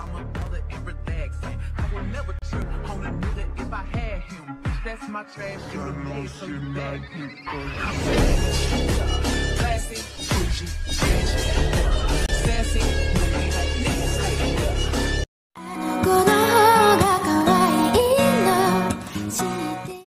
I'm a mother and relaxing. I would never trip on a nigga if I had him. That's my trash You the bag, so you back.